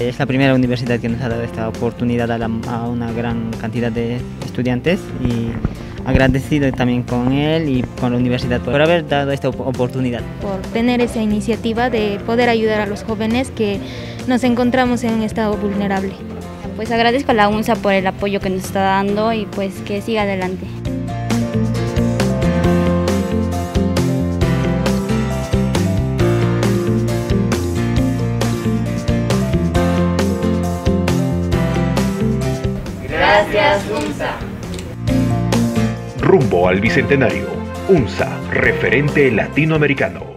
Es la primera universidad que nos ha dado esta oportunidad a, a una gran cantidad de estudiantes y agradecido también con él y con la universidad por haber dado esta oportunidad. Por tener esa iniciativa de poder ayudar a los jóvenes que nos encontramos en un estado vulnerable. Pues agradezco a la UNSA por el apoyo que nos está dando y pues que siga adelante. Gracias, UNSA. Rumbo al Bicentenario. UNSA, referente latinoamericano.